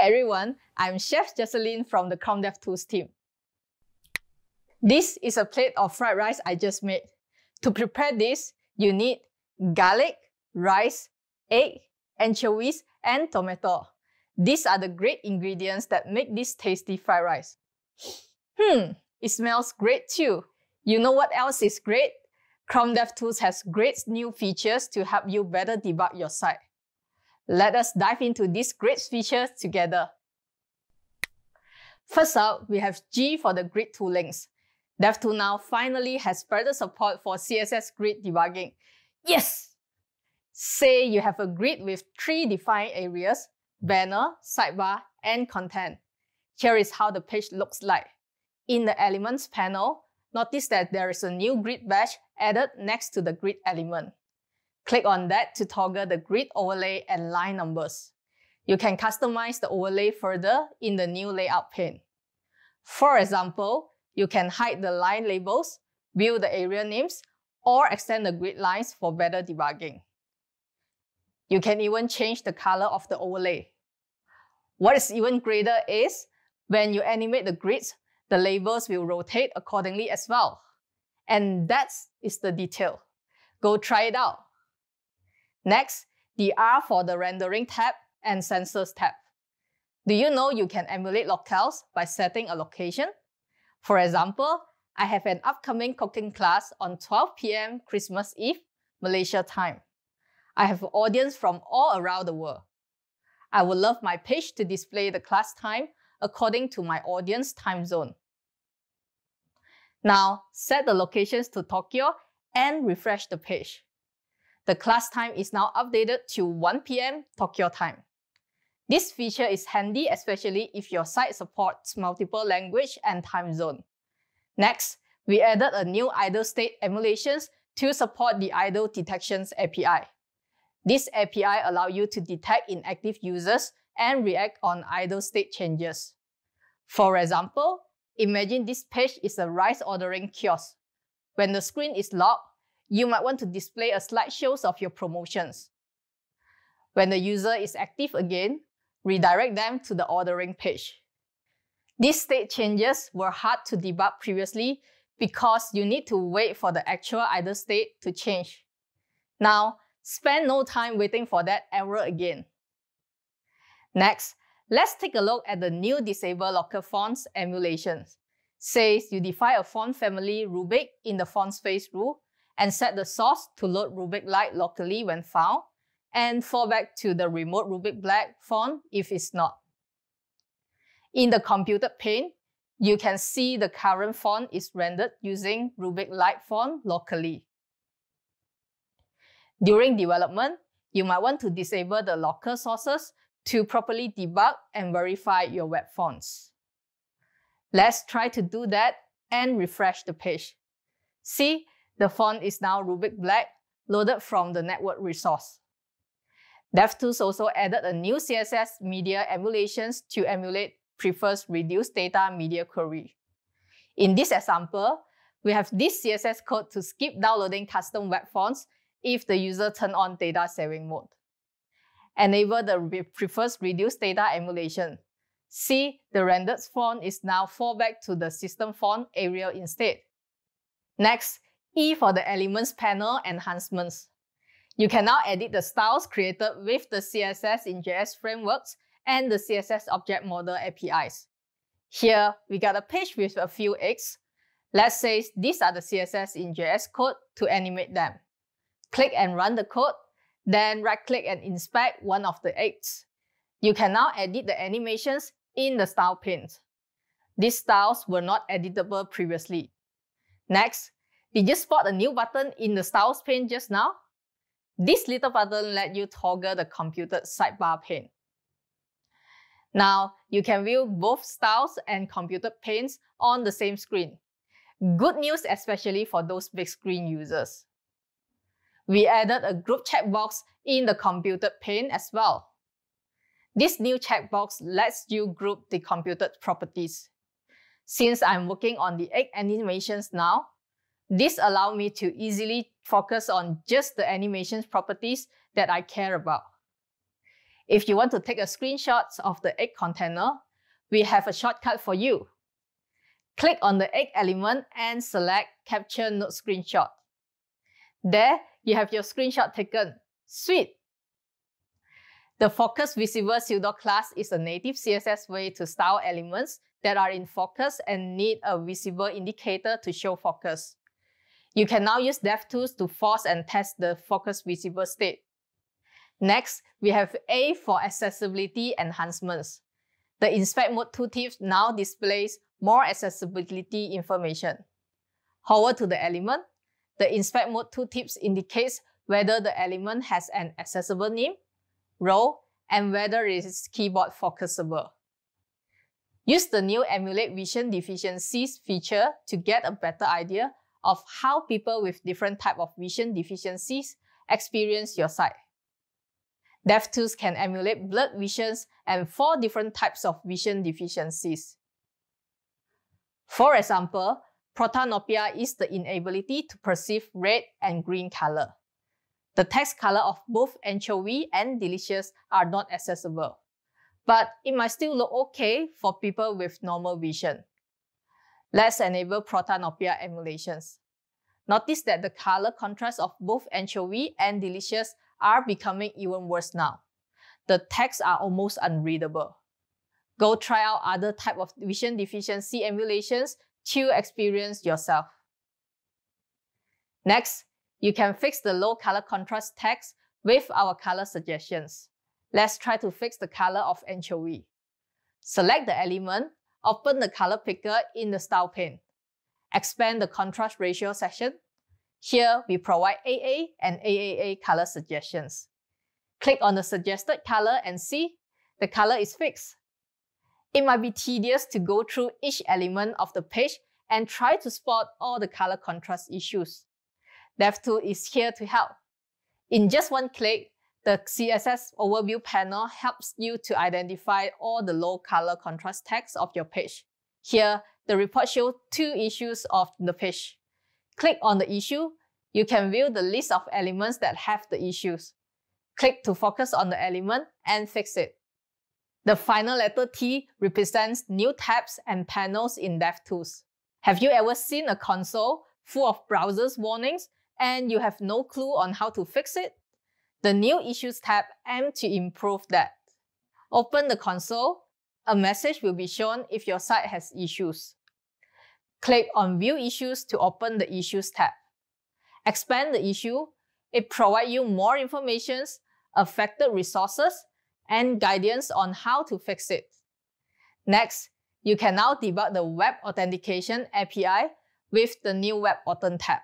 Hi everyone, I'm Chef Jecelyn from the Chrome DevTools team. This is a plate of fried rice I just made. To prepare this, you need garlic, rice, egg, anchovies, and tomato. These are the great ingredients that make this tasty fried rice. Hmm, it smells great too. You know what else is great? Chrome DevTools has great new features to help you better debug your site. Let us dive into these great features together. First up, we have G for the grid toolings. DevTools now finally has better support for CSS grid debugging. Yes! Say you have a grid with three defined areas, banner, sidebar, and content. Here is how the page looks like. In the Elements panel, notice that there is a new grid badge added next to the grid element. Click on that to toggle the grid overlay and line numbers. You can customize the overlay further in the new layout pane. For example, you can hide the line labels, view the area names, or extend the grid lines for better debugging. You can even change the color of the overlay. What is even greater is when you animate the grids, the labels will rotate accordingly as well. And that is the detail. Go try it out. Next, the R for the rendering tab and sensors tab. Do you know you can emulate locales by setting a location? For example, I have an upcoming cooking class on 12 p.m. Christmas Eve, Malaysia time. I have audience from all around the world. I would love my page to display the class time according to my audience time zone. Now, set the locations to Tokyo and refresh the page. The class time is now updated to 1 p.m. Tokyo time. This feature is handy especially if your site supports multiple language and time zone. Next, we added a new idle state emulations to support the idle detections API. This API allows you to detect inactive users and react on idle state changes. For example, imagine this page is a rice ordering kiosk. When the screen is locked, you might want to display a slideshow of your promotions. When the user is active again, redirect them to the ordering page. These state changes were hard to debug previously because you need to wait for the actual idle state to change. Now, Spend no time waiting for that error again. Next, let's take a look at the new Disable Local Fonts emulations. Says you define a font family Rubik in the font face rule and set the source to load Rubik Light locally when found and fall back to the remote Rubik Black font if it's not. In the computed pane, you can see the current font is rendered using Rubik Light font locally. During development, you might want to disable the local sources to properly debug and verify your web fonts. Let's try to do that and refresh the page. See, the font is now Rubik Black, loaded from the network resource. DevTools also added a new CSS media emulations to emulate prefers reduced data media query. In this example, we have this CSS code to skip downloading custom web fonts if the user turn on data saving mode. Enable the prefers reduced data emulation. See, the rendered font is now fallback to the system font Arial instead. Next, E for the Elements panel enhancements. You can now edit the styles created with the CSS in JS frameworks and the CSS object model APIs. Here, we got a page with a few eggs. Let's say these are the CSS in JS code to animate them. Click and run the code, then right-click and inspect one of the eggs. You can now edit the animations in the style pane. These styles were not editable previously. Next, did you spot a new button in the styles pane just now? This little button let you toggle the computed sidebar pane. Now, you can view both styles and computed panes on the same screen. Good news especially for those big screen users. We added a group checkbox in the computed pane as well. This new checkbox lets you group the computed properties. Since I'm working on the egg animations now, this allows me to easily focus on just the animations properties that I care about. If you want to take a screenshot of the egg container, we have a shortcut for you. Click on the egg element and select Capture Node Screenshot. There, you have your screenshot taken. Sweet! The Focus Visible pseudo class is a native CSS way to style elements that are in focus and need a visible indicator to show focus. You can now use DevTools to force and test the focus visible state. Next, we have A for accessibility enhancements. The Inspect Mode tooltip now displays more accessibility information. Hover to the element. The Inspect Mode tooltips indicates whether the element has an accessible name, role, and whether it is keyboard focusable. Use the new Emulate Vision Deficiencies feature to get a better idea of how people with different type of vision deficiencies experience your site. DevTools can emulate blurred visions and four different types of vision deficiencies. For example, protanopia is the inability to perceive red and green color. The text color of both anchovy and delicious are not accessible, but it might still look okay for people with normal vision. Let's enable protanopia emulations. Notice that the color contrast of both anchovy and delicious are becoming even worse now. The texts are almost unreadable. Go try out other type of vision deficiency emulations to experience yourself. Next, you can fix the low color contrast text with our color suggestions. Let's try to fix the color of anchovy. Select the element, open the color picker in the style pane. Expand the contrast ratio section here, we provide AA and AAA color suggestions. Click on the suggested color and see the color is fixed. It might be tedious to go through each element of the page and try to spot all the color contrast issues. DevTool is here to help. In just one click, the CSS overview panel helps you to identify all the low color contrast text of your page. Here, the report shows two issues of the page. Click on the issue, you can view the list of elements that have the issues. Click to focus on the element and fix it. The final letter T represents new tabs and panels in DevTools. Have you ever seen a console full of browsers warnings and you have no clue on how to fix it? The New Issues tab aims to improve that. Open the console, a message will be shown if your site has issues. Click on View Issues to open the Issues tab. Expand the issue, it provides you more information, affected resources, and guidance on how to fix it. Next, you can now debug the Web Authentication API with the new Web WebAuthn tab.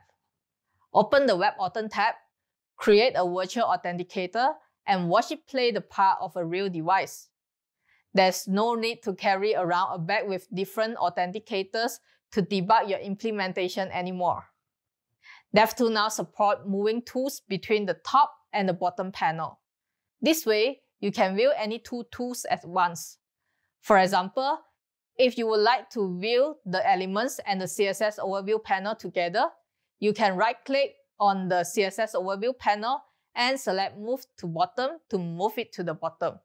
Open the Web WebAuthn tab, create a virtual authenticator, and watch it play the part of a real device. There's no need to carry around a bag with different authenticators to debug your implementation anymore. DevTools now support moving tools between the top and the bottom panel. This way, you can view any two tools at once. For example, if you would like to view the elements and the CSS overview panel together, you can right-click on the CSS overview panel and select Move to Bottom to move it to the bottom.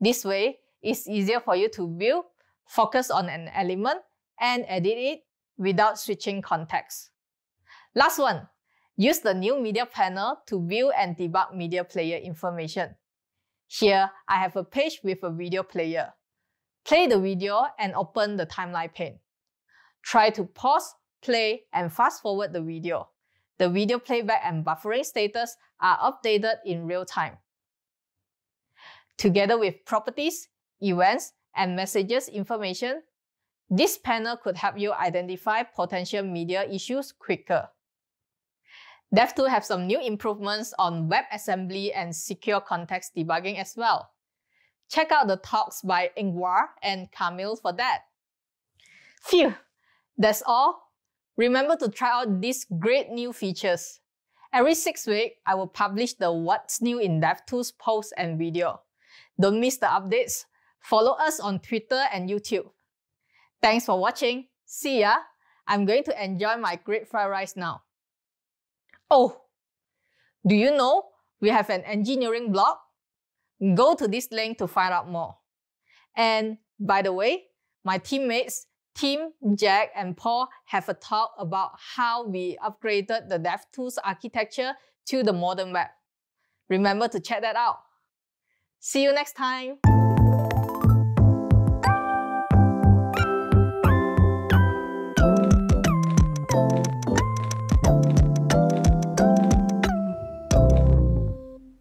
This way, it's easier for you to view, focus on an element, and edit it without switching context. Last one, use the new media panel to view and debug media player information. Here, I have a page with a video player. Play the video and open the timeline pane. Try to pause, play, and fast forward the video. The video playback and buffering status are updated in real time. Together with properties, events, and messages information, this panel could help you identify potential media issues quicker. DevTools have some new improvements on WebAssembly and secure context debugging as well. Check out the talks by Ingvar and Camille for that. Phew, that's all. Remember to try out these great new features. Every six weeks, I will publish the What's New in DevTools post and video. Don't miss the updates. Follow us on Twitter and YouTube. Thanks for watching. See ya. I'm going to enjoy my great fried rice now. Oh, do you know we have an engineering blog? Go to this link to find out more. And by the way, my teammates, Tim, Jack, and Paul have a talk about how we upgraded the DevTools architecture to the modern web. Remember to check that out. See you next time.